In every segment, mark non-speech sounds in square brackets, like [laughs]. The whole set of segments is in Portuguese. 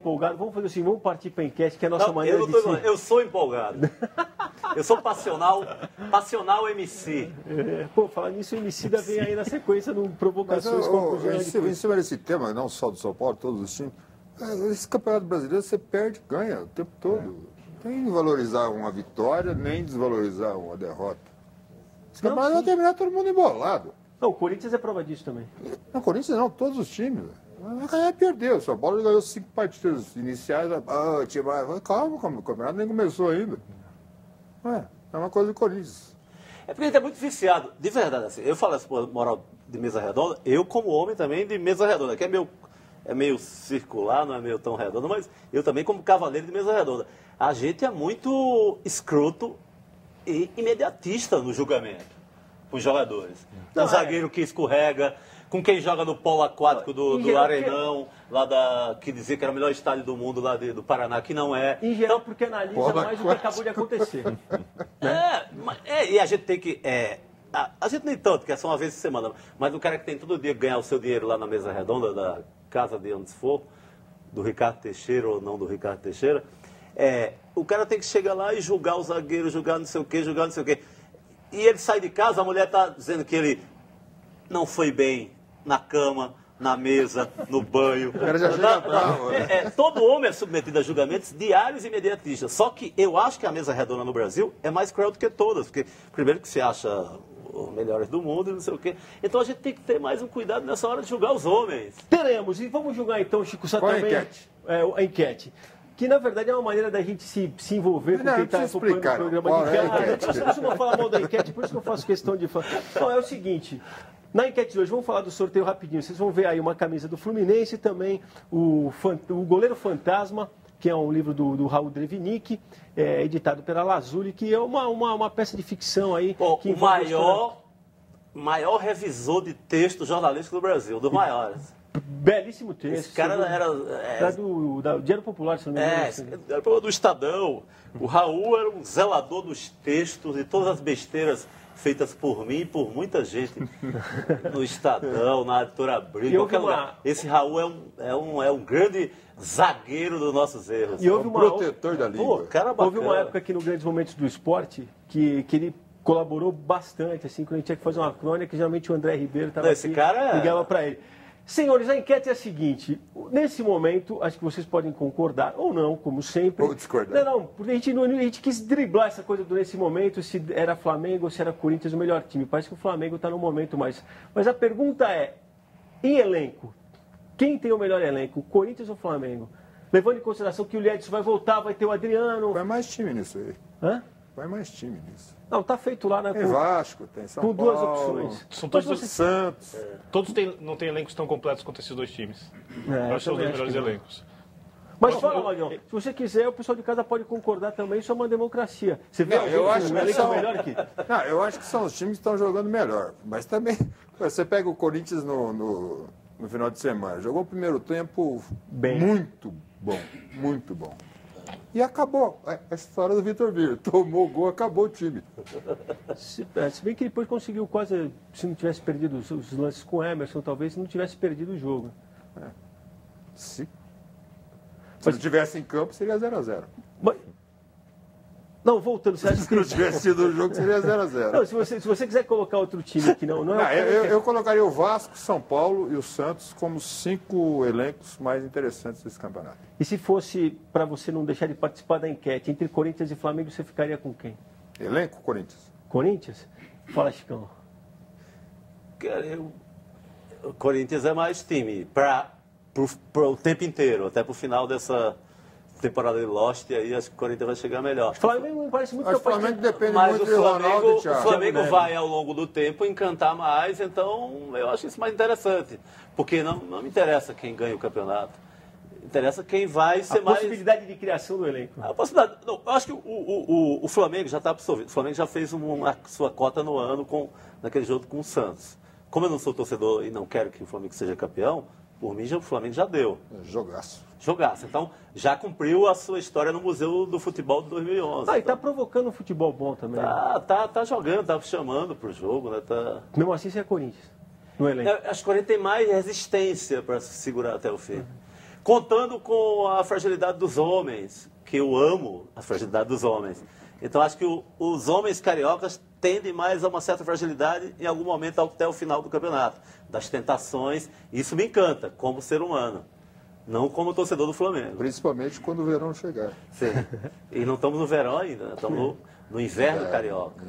empolgado. Vamos fazer assim, vamos partir para a enquete, que é a nossa Não, maneira eu, de tô se... empolgado, eu sou empolgado. Eu sou passional, passional MC. É, Pô, falar nisso, o Emicida vem aí na sequência no Mas, Provocações o Jean em cima- desse tema, não só do São Paulo, todos os times, é, esse campeonato brasileiro você perde, ganha o tempo todo. Não tem que valorizar uma vitória, nem desvalorizar uma derrota. Esse Não, campeonato vai terminar todo mundo embolado. Não, o Corinthians é prova disso também. Não, Corinthians não, todos os times. Vai e perdeu. O São Paulo ganhou cinco partidas iniciais. Ah, o time calma, calma, o campeonato nem começou ainda. Ué, é uma coisa do Corinthians. É porque a gente é muito viciado, de verdade. Assim, eu falo essa moral de mesa redonda, eu como homem também de mesa redonda, que é meio, é meio circular, não é meio tão redondo, mas eu também como cavaleiro de mesa redonda. A gente é muito escroto e imediatista no julgamento com os jogadores. Não, o zagueiro que escorrega, com quem joga no polo aquático do, do Arenão, lá da, que dizia que era o melhor estádio do mundo lá de- do Paraná, que não é. Em geral, porque analisa Bola mais o que acabou de acontecer. [laughs] É, é, e a gente tem que. é, a, a gente nem tanto, que é só uma vez por semana, mas o cara que tem todo dia que ganhar o seu dinheiro lá na mesa redonda da casa de onde for, do Ricardo Teixeira ou não do Ricardo Teixeira, é, o cara tem que chegar lá e julgar o zagueiro, julgar não sei o quê, julgar não sei o quê. E ele sai de casa, a mulher está dizendo que ele não foi bem na cama, na mesa, no banho. Na- na- né? é, é, todo homem é submetido a julgamentos diários e imediatistas. Só que eu acho que a mesa redonda no Brasil é mais cruel do que todas. Porque, primeiro, que se acha os melhores do mundo e não sei o quê. Então a gente tem que ter mais um cuidado nessa hora de julgar os homens. Teremos, e vamos julgar então, Chico Sá Qual é a também. enquete? É, a enquete. Que na verdade é uma maneira da gente se, se envolver com Não, quem não está acompanhando o programa de é a enquete? Você costuma falar mal da enquete, por isso que eu faço questão de falar. Então é o seguinte. Na enquete de hoje, vamos falar do sorteio rapidinho. Vocês vão ver aí uma camisa do Fluminense e também o, o Goleiro Fantasma, que é um livro do, do Raul Drevinick, é, editado pela Lazuli, que é uma, uma, uma peça de ficção aí. Pô, que o maior, maior revisor de texto jornalístico do Brasil, dos maiores. Belíssimo texto. Esse cara segundo- era. Era É, do, da- Dinheiro Popular, se não me engano. é, assim. era do Estadão. O Raul era um zelador dos textos e todas as besteiras feitas por mim e por muita gente [laughs] no Estadão, na editora Abril, em qualquer uma- lugar. Esse Raul é um, é, um, é um grande zagueiro dos nossos erros. E houve um uma protetor da Pô, língua. cara bacana. Houve uma época aqui no Grandes Momentos do Esporte que, que ele colaborou bastante, assim, quando a gente tinha que fazer uma crônica, geralmente o André Ribeiro estava aqui, cara é- ligava para ele. Senhores, a enquete é a seguinte, nesse momento, acho que vocês podem concordar, ou não, como sempre. Ou discordar. Não, não, porque a gente, não- a gente quis driblar essa coisa do nesse momento, se era Flamengo ou se era Corinthians o melhor time. Parece que o Flamengo está no momento mais. Mas a pergunta é, em elenco, quem tem o melhor elenco, Corinthians ou Flamengo? Levando em consideração que o Liedson vai voltar, vai ter o Adriano. Vai mais time nisso aí. Hã? Vai mais time nisso. Não, tá feito lá na Tem Vasco, tem São com duas Paulo, opções. São Mas todos você- Santos. Todos têm, não têm elencos tão completos quanto esses dois times. É, eu acho que são os melhores elencos. Mas fala, Magrão, se você quiser, o pessoal de casa pode concordar também, isso é uma democracia. Você vê Não, eu acho que elenco são- melhor que... [laughs] Não, eu acho que são os times que estão jogando melhor. Mas também, [laughs] você pega o Corinthians no, no, no final de semana. Jogou o primeiro tempo Bem. muito bom, muito bom. E acabou. É a história do Vitor Vir. [laughs] Tomou o gol, acabou o time. Se, é, se bem que depois conseguiu quase, se não tivesse perdido os, os lances com o Emerson, talvez não tivesse perdido o jogo. Se, se não tivesse em campo, seria 0x0. Mas- Não, voltando, você acha Se que... não tivesse sido o jogo, seria 0x0. Não, se você, se você quiser colocar outro time aqui, não, não é Não, o eu, eu- eu colocaria o Vasco, São Paulo e o Santos como cinco elencos mais interessantes desse campeonato. E se fosse para você não deixar de participar da enquete, entre Corinthians e Flamengo, você ficaria com quem? Elenco, Corinthians. Corinthians? Fala, Chicão. Cara, eu- o Corinthians é mais time para o tempo inteiro, até para o final dessa temporada de Lost, e aí acho que o Corinthians vai chegar melhor. O Flamengo me parece muito Acho que o Flamengo depende Mas muito o Ronaldo Flamengo, e Thiago. o Flamengo vai ao longo do tempo encantar mais, então eu acho isso mais interessante. Porque não, não me interessa quem ganha o campeonato. Interessa quem vai A ser mais. possibilidade de criação do elenco. A possibilidade. Não, eu acho que o, o, o, o Flamengo já está absorvido. O Flamengo já fez uma, sua cota no ano com, naquele jogo com o Santos. Como eu não sou torcedor e não quero que o Flamengo seja campeão, por mim já, o Flamengo já deu. Jogaço. Jogasse. Então, já cumpriu a sua história no Museu do Futebol de 2011. Ah, e tá Então, provocando um futebol bom também. tá, tá, tá jogando, tá chamando pro jogo, né? Tá... Mesmo assim, você é Corinthians. No elenco. Eu acho que o Corinthians tem mais resistência para se segurar até o fim. contando com a fragilidade dos homens, que eu amo a fragilidade dos homens. Então acho que o, os homens cariocas tendem mais a uma certa fragilidade em algum momento até o final do campeonato, das tentações. Isso me encanta como ser humano, não como torcedor do Flamengo. Principalmente quando o verão chegar. Sim. E não estamos no verão ainda, estamos no, no inverno É, carioca.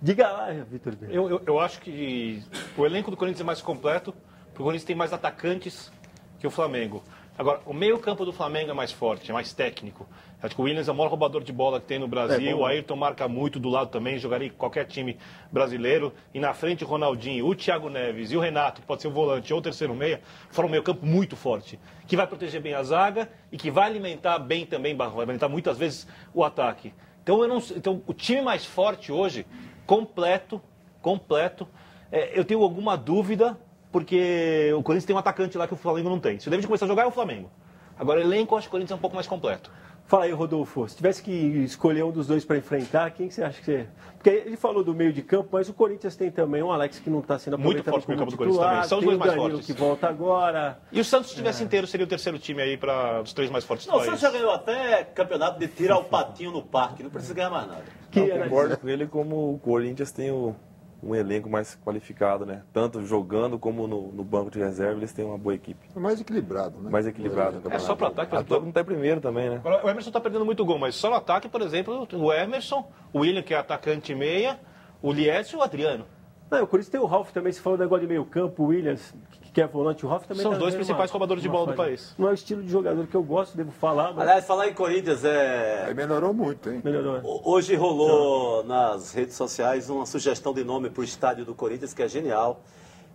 Diga lá, Vitor. Eu, eu, eu acho que o elenco do Corinthians é mais completo, porque o Corinthians tem mais atacantes que o Flamengo. Agora, o meio-campo do Flamengo é mais forte, é mais técnico. Acho que o Williams é o maior roubador de bola que tem no Brasil. É o Ayrton marca muito do lado também, jogaria em qualquer time brasileiro. E na frente o Ronaldinho, o Thiago Neves e o Renato, que pode ser o volante ou o terceiro meia, foram um meio-campo muito forte. Que vai proteger bem a zaga e que vai alimentar bem também, vai alimentar muitas vezes o ataque. Então, eu não, então o time mais forte hoje, completo, completo. É, eu tenho alguma dúvida, porque o Corinthians tem um atacante lá que o Flamengo não tem. Se o David começar a jogar, é o Flamengo. Agora, elenco, acho que o Corinthians é um pouco mais completo. Fala aí, Rodolfo. Se tivesse que escolher um dos dois para enfrentar, quem que você acha que você. Porque ele falou do meio de campo, mas o Corinthians tem também um Alex que não está sendo Muito forte o como meio-campo do Corinthians titular, também. São os dois o mais fortes. que volta agora. E o Santos, se estivesse inteiro, seria o terceiro time aí para os três mais fortes do Não, o. Santos já ganhou até campeonato de tirar o patinho no parque, não precisa ganhar mais nada. Que Eu concordo com ele como o Corinthians tem o- um elenco mais qualificado, né? Tanto jogando como no, no banco de reserva, eles têm uma boa equipe. É mais equilibrado, né? Mais equilibrado. no É só pro ataque, por A exemplo. toa não tá em primeiro também, né? Agora, O Emerson está perdendo muito gol, mas só no ataque, por exemplo, o Emerson, o William, que é atacante meia, o Lietz e o Adriano. Não, o Corinthians tem o Ralf também, se falou do negócio de meio campo, o Williams, que é volante, o também São tá os dois vendo principais roubadores de uma bola do país. Não é o estilo de jogador que eu gosto, devo falar, mas Aliás, falar em Corinthians, é, Aí melhorou muito, hein? melhorou. Ho- Hoje rolou nas redes sociais uma sugestão de nome para o estádio do Corinthians que é genial,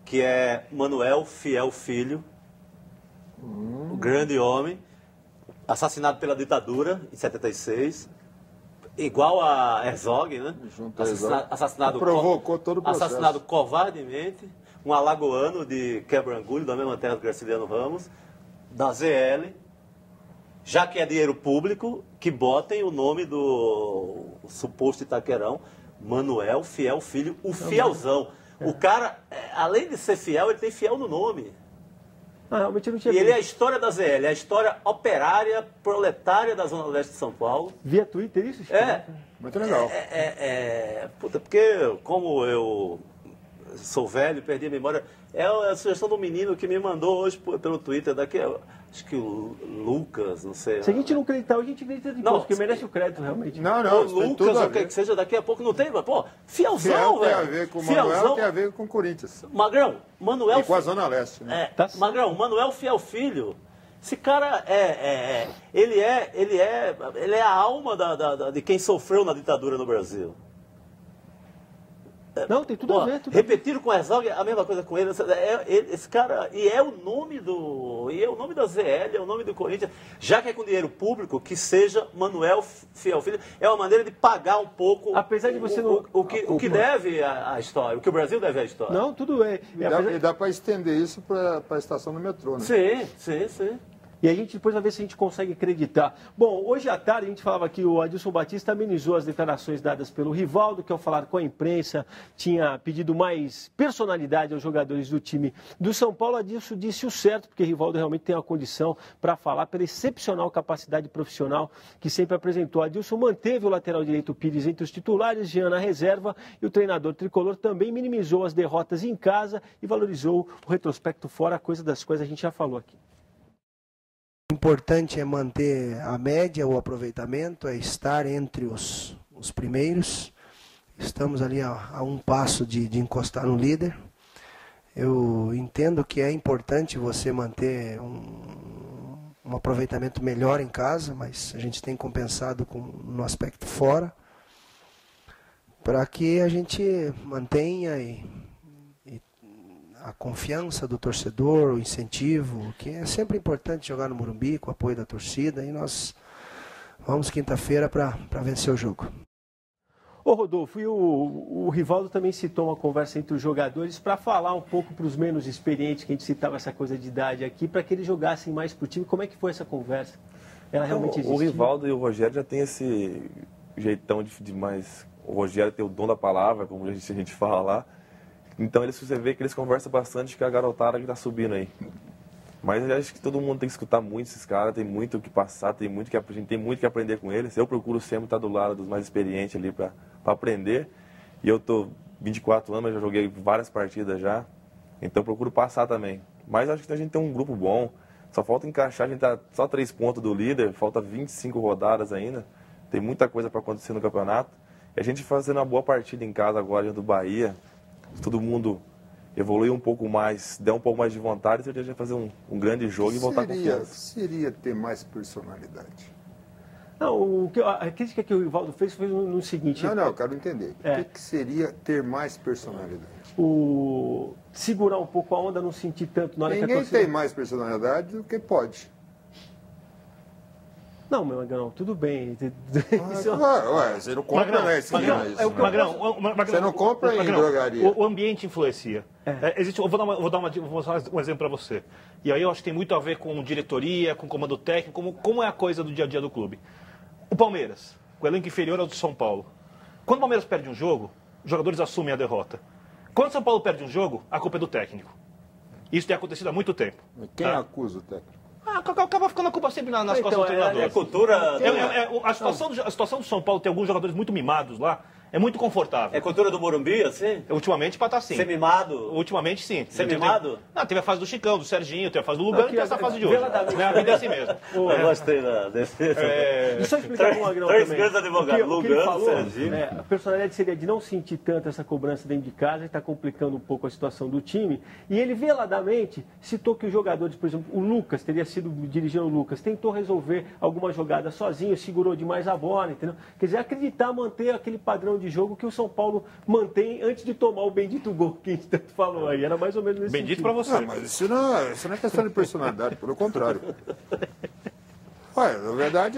que é Manuel Fiel Filho, o grande homem, assassinado pela ditadura em 76, igual a Herzog, né? Junto a Assassina- Herzog. assassinado Provocou todo o processo. assassinado covardemente, um alagoano de quebra-angulho da mesma terra do Graciliano Ramos, da ZL, já que é dinheiro público, que botem o nome do suposto Itaquerão, Manuel Fiel Filho, o fielzão. O cara, é, além de ser fiel, ele tem fiel no nome. Ah, realmente não tinha E ele é a história da ZL, é a história operária, proletária da Zona Leste de São Paulo. Via Twitter isso? É, Muito legal. é, é, é, puta, porque como eu sou velho, perdi a memória, é a sugestão do menino que me mandou hoje pelo Twitter, daqui, acho que o Lucas, não sei. Se a gente não acreditar, hoje, a gente acredita depois, Não, porque merece o crédito, realmente. Não, o não, tem Lucas, ou o que seja, daqui a pouco não tem, mas, pô, fielzão, Fiel tem velho. a ver com o Manuel, Fielzão. tem a ver com o Corinthians. Magrão, Manuel E com a Zona Leste, né? É, Tá. Magrão, Manuel Fiel Filho. Esse cara é, é- é- ele é, ele é, ele é a alma da- da- da- de quem sofreu na ditadura no Brasil. Não, tem tudo a ver. Tudo repetiram com o Herzog a mesma coisa com ele. Esse, é- ele- esse cara, e é o nome do. E é o nome da ZL, é o nome do Corinthians. Já que é com dinheiro público, que seja Manuel Fiel Filho. É uma maneira de pagar um pouco. Apesar de você o, não- o, o que, o que deve à história, o que o Brasil deve à história. Não, tudo é. Dá, apesar- e dá para estender isso para a estação do metrô, né? Sim, sim, sim. E a gente depois vai ver se a gente consegue acreditar. Bom, hoje à tarde a gente falava que o Adilson Batista amenizou as declarações dadas pelo Rivaldo, que ao falar com a imprensa tinha pedido mais personalidade aos jogadores do time do São Paulo. Adilson disse o certo, porque Rivaldo realmente tem uma condição para falar pela excepcional capacidade profissional que sempre apresentou. Adilson manteve o lateral direito Pires entre os titulares, Jean na reserva, e o treinador tricolor também minimizou as derrotas em casa e valorizou o retrospecto fora, coisa das quais a gente já falou aqui. Importante é manter a média, o aproveitamento, é estar entre os, os primeiros. Estamos ali a, a um passo de, de encostar no líder. Eu entendo que é importante você manter um, um aproveitamento melhor em casa, mas a gente tem compensado com, no aspecto fora, para que a gente mantenha e a confiança do torcedor, o incentivo, que é sempre importante jogar no Morumbi com o apoio da torcida e nós vamos quinta-feira para vencer o jogo. Ô Rodolfo, e o, o Rivaldo também citou uma conversa entre os jogadores para falar um pouco para os menos experientes, que a gente citava essa coisa de idade aqui, para que eles jogassem mais pro time. Como é que foi essa conversa? Ela realmente Então, o? Rivaldo e o Rogério já tem esse jeitão de, de mais. O Rogério tem o dom da palavra, como a gente, a gente fala lá. Então eles, você vê que eles conversam bastante com a garotada que tá subindo aí. Mas eu acho que todo mundo tem que escutar muito esses caras, tem muito o que passar, tem muito que a gente tem muito que aprender com eles. Eu procuro sempre estar do lado dos mais experientes ali para aprender. E eu tô 24 anos, já joguei várias partidas já. Então procuro passar também. Mas acho que a gente tem um grupo bom. Só falta encaixar, a gente tá só três pontos do líder, falta 25 rodadas ainda. Tem muita coisa para acontecer no campeonato. E a gente fazendo uma boa partida em casa agora do Bahia, todo mundo evoluir um pouco mais, der um pouco mais de vontade, você vai fazer um, um grande jogo e voltar seria, confiança. Seria ter mais personalidade. Não, o que, a crítica que o Rivaldo fez foi no, seguinte. Não, não, eu quero entender. É. O que, que seria ter mais personalidade? O, segurar um pouco a onda, não sentir tanto na hora que a Ninguém torcida... tem mais personalidade do que pode. Não, meu Magrão, tudo bem. [laughs] Isso- Ué, ué, você não compra Magrão, Magrão, isso. é o que- Magrão, o- Magrão, Você não compra em Magrão, drogaria. O, o ambiente influencia. É, existe, eu vou dar, uma, vou dar uma, vou um exemplo para você. E aí eu acho que tem muito a ver com diretoria, com comando técnico, como, como é a coisa do dia a dia do clube. O Palmeiras, o elenco inferior ao do São Paulo. Quando o Palmeiras perde um jogo, os jogadores assumem a derrota. Quando o São Paulo perde um jogo, a culpa é do técnico. Isso tem acontecido há muito tempo. Quem tá? acusa o técnico? Ah, acaba ficando a culpa sempre na- nas Então, costas do é- treinador. É cultura. É- é- é- a, situação do, a situação do São Paulo tem alguns jogadores muito mimados lá. É muito confortável. É cultura do Morumbi, assim? Ultimamente para estar sim. Ser mimado. Ultimamente sim. Ser Entendeu? mimado? Não, teve a fase do Chicão, do Serginho, teve a fase do Lugano e tem que- essa fase de hoje. veladamente- Né? A vida é assim mesmo. [laughs] Eu gostei da, desse. É, Deixa eu explicar o Magrão Três também. grandes advogados, O que- o que ele Lugano, falou, Serginho. é, a personalidade seria de não sentir tanto essa cobrança dentro de casa e está complicando um pouco a situação do time. E ele veladamente citou que os jogadores, por exemplo, o Lucas, teria sido dirigindo o Lucas, tentou resolver alguma jogada sozinho, segurou demais a bola, entendeu? Quer dizer, acreditar, manter aquele padrão de jogo que o São Paulo mantém antes de tomar o bendito gol que a gente tanto falou aí. Era mais ou menos nesse Bendito para você. Não, mas isso não, é- isso não é questão de personalidade, pelo contrário. Ué, na verdade,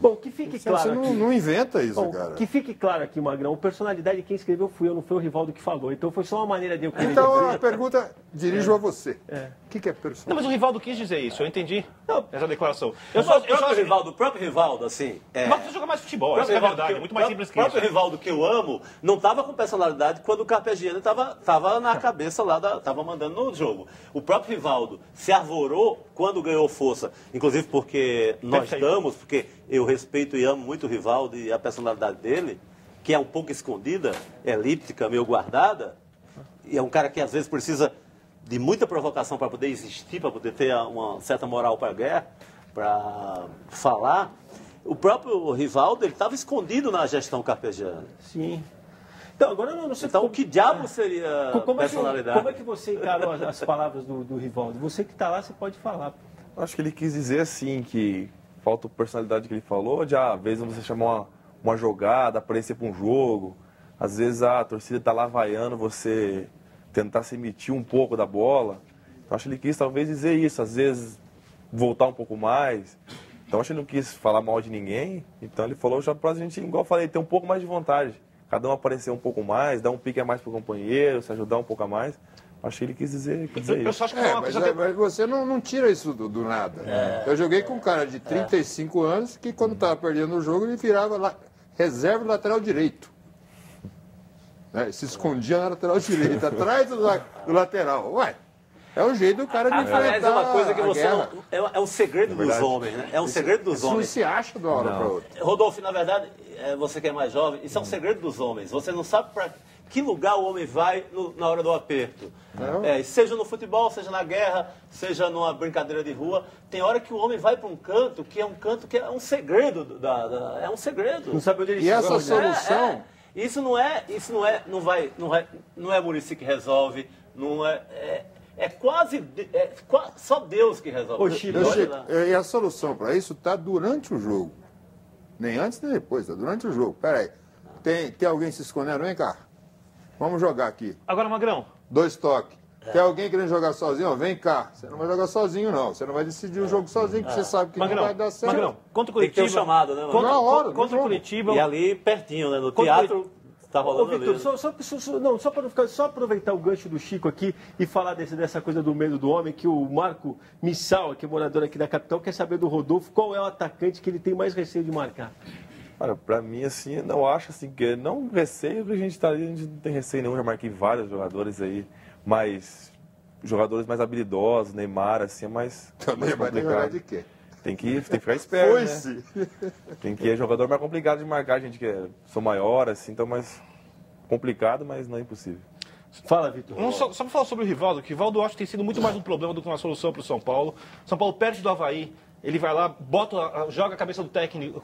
Bom, que fique você claro não, aqui. não inventa isso, Bom, cara. que fique claro aqui, Magrão, a personalidade de quem escreveu fui eu, não foi o Rivaldo que falou. Então foi só uma maneira de eu querer Então dizer. a pergunta dirijo a você. É. O que, que é Não, personalidade? mas o Rivaldo quis dizer isso, eu entendi. Não. Essa declaração. Eu Eu só, o eu só próprio Rivaldo, o próprio Rivaldo, assim. É, Mas você joga mais futebol, o essa é a verdade, que- é muito mais o simples que próprio isso. Rivaldo que eu amo não estava com personalidade quando o Carpegiani estava tava na cabeça lá, da, tava mandando no jogo. O próprio Rivaldo se arvorou quando ganhou força, inclusive porque nós Perfeito. damos, porque eu respeito e amo muito o Rivaldo e a personalidade dele, que é um pouco escondida, elíptica, meio guardada, e é um cara que às vezes precisa de muita provocação para poder existir, para poder ter uma certa moral para a guerra, para falar. O próprio Rivaldo, ele estava escondido na gestão carpegiana. Sim. Então, agora eu não sei Então, como- que diabo seria Co- como, é que, personalidade? como é que você encarou as, as palavras do, do Rivaldo? Você que está lá, você pode falar. Acho que ele quis dizer assim que falta a personalidade que ele falou, de ah, às vezes você chamar uma, uma jogada, aparecer para um jogo, às vezes ah, a torcida tá lá vaiando, você tentar se emitir um pouco da bola. Então acho que ele quis talvez dizer isso, às vezes voltar um pouco mais. Então acho que ele não quis falar mal de ninguém, então ele falou já pra gente, igual eu falei, ter um pouco mais de vontade. Cada um aparecer um pouco mais, dar um pique a mais pro companheiro, se ajudar um pouco a mais. Acho que ele quis dizer, quis dizer Eu isso. só acho que é É, uma mas, coisa... é, mas você não, não tira isso do, do nada. Eu joguei com um cara de 35 anos que quando estava perdendo o jogo ele virava lá, reserva lateral direito. Né? Se escondia na lateral direita, [laughs] atrás do, la- do lateral. Ué, é o jeito do cara de enfrentar Aliás, é uma coisa que você não. É, é um segredo dos verdade. homens, né? É um segredo dos Isso não homens. se acha de uma hora para outra. Rodolfo, na verdade, é, você que é mais jovem, isso é um segredo dos homens. Você não sabe para que lugar o homem vai no- na hora do aperto. É, seja no futebol, seja na guerra, seja numa brincadeira de rua. Tem hora que o homem vai para um canto que é um canto que é um segredo. Da, da- é um segredo. Não sabe onde ele E essa chegou, né? solução- É, é. Isso não é, isso não é, não vai, não vai, não é Murici que resolve, não é, é, é quase, é só Deus que resolve. Ô, Chico, e a solução para isso está durante o jogo. Nem antes nem depois, está durante o jogo. Peraí, tem, tem alguém se escondendo? Vem cá. Vamos jogar aqui. Agora, Magrão, Dois toques. Tem alguém querendo jogar sozinho? Ó, vem cá. Você não vai jogar sozinho, não. Você não vai decidir o jogo sozinho, porque você sabe que não Magrão, vai dar certo. Magrão, contra o Tem que ter Curitiba... um chamado, né, Magrão? Contra, Na hora, contra o. Curitiba... E ali pertinho, né? No Quando teatro, tá Ô, rolando Vitor, ali. só, só, só- só- não, só para ficar, só aproveitar o gancho do Chico aqui e falar desse- dessa coisa do medo do homem, que o Marco Missal, que é morador aqui da capital, quer saber do Rodolfo qual é o atacante que ele tem mais receio de marcar. Cara, pra mim, assim, eu acho assim que. Não receio que a gente tá ali, a gente não tem receio nenhum, já marquei vários jogadores aí, mas jogadores mais habilidosos, Neymar, assim, é mais, Também mais vai ter que jogar complicado. de quê? Tem que, tem que ficar esperto, né? Foi-se. Tem que é jogador mais complicado de marcar, gente que é, sou maior, assim, então mais complicado, mas não é impossível. Fala, Vitor. Não, só, só para falar sobre o Rivaldo, que o Rivaldo acho que tem sido muito mais um problema do que uma solução para o São Paulo. São Paulo perde do Havaí, ele vai lá, bota, joga a cabeça do técnico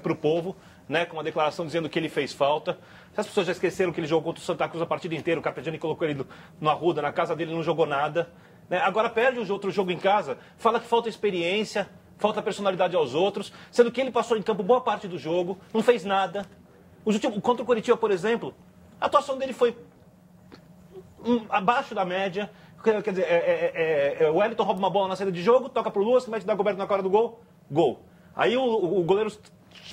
para o povo, né, com uma declaração dizendo que ele fez falta. As pessoas já esqueceram que ele jogou contra o Santa Cruz a partida inteira, o Carpegiani colocou ele no, Arruda, na casa dele, não jogou nada. né? Agora perde o outro jogo em casa, fala que falta experiência, falta personalidade aos outros, sendo que ele passou em campo boa parte do jogo, não fez nada. Os últimos, contra o Coritiba, por exemplo, a atuação dele foi um, abaixo da média. Quer dizer, é, é, é, é, o Wellington rouba uma bola na saída de jogo, toca pro Lucas, mete da Goberto na cara do gol, gol. Aí o, o- o goleiro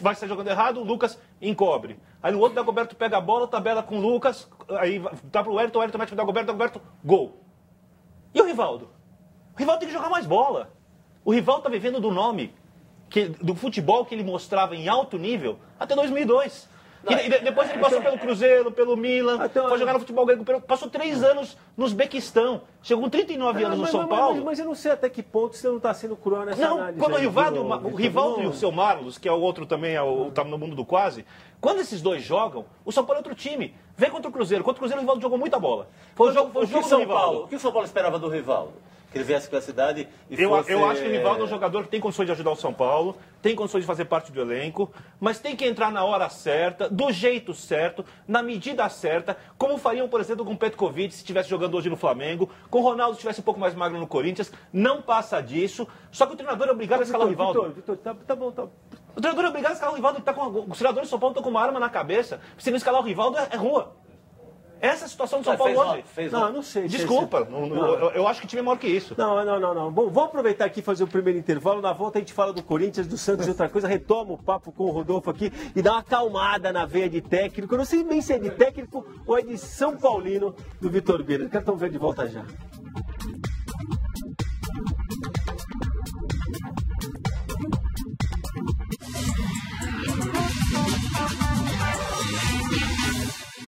vai sair jogando errado, o Lucas encobre. Aí no outro da Goberto pega a bola, tabela com o Lucas, aí dá pro Wellington, o Wellington mete da Goberto, da Goberto, gol. E o Rivaldo? O Rivaldo tem que jogar mais bola. O Rivaldo tá vivendo do nome, que, do futebol que ele mostrava em alto nível até 2002. E, de- de- depois ele passou pelo Cruzeiro, pelo Milan, Então, foi jogar no futebol grego, passou três anos no Uzbequistão, chegou com 39 anos no São mas- Paulo. Mas, eu não sei até que ponto você não está sendo cruel nessa Não, análise. quando o aí, Rivaldo, e o Ma- o Vitor? Rivaldo e o seu Marlos, que é o outro também, é o, tá no mundo do quase, quando esses dois jogam, o São Paulo é outro time. Vem contra o Cruzeiro. Contra o Cruzeiro, o Rivaldo jogou muita bola. Foi o jogo, foi o o, que jogo o do São Rivaldo. Paulo, o que o São Paulo esperava do Rivaldo? Que ele viesse para a cidade e Eu, fosse... eu acho que o Rivaldo é um jogador que tem condições de ajudar o São Paulo, tem condições de fazer parte do elenco, mas tem que entrar na hora certa, do jeito certo, na medida certa, como fariam, por exemplo, com o Petkovic se estivesse jogando hoje no Flamengo, com o Ronaldo se estivesse um pouco mais magro no Corinthians. Não passa disso. Só que o treinador é obrigado a escalar o Rivaldo. Vitor, Vitor, tá, tá bom, tá. O treinador é obrigado a escalar o Rivaldo. Tá com, os treinadores do São Paulo estão com uma arma na cabeça. Se não escalar o Rivaldo, é, é rua. Essa é a situação do São Paulo fez hoje. fez Não, não sei. se- Desculpa, não- não- eu, eu acho que o time é maior que isso. Não, não, não, não. Bom, vamos aproveitar aqui e fazer o primeiro intervalo. Na volta a gente fala do Corinthians, do Santos e outra coisa. Retoma o papo com o Rodolfo aqui e dá uma acalmada na veia de técnico. Eu não sei nem se é de técnico ou é de São Paulino do Vitor Beira. Cartão verde volta já.